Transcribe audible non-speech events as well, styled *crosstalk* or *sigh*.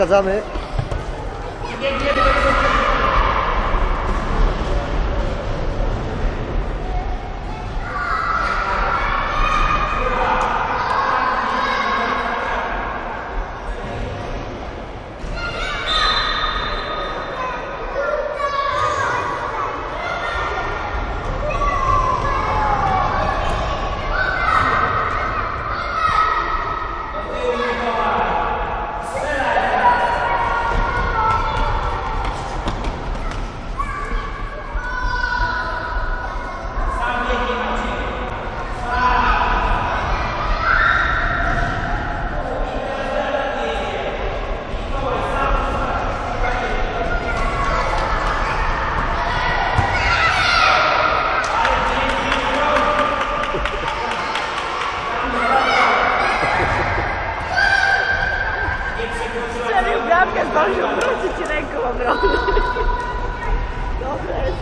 कज़ा में। zdążył wrócić ręką obronną. *laughs* Dobra, jest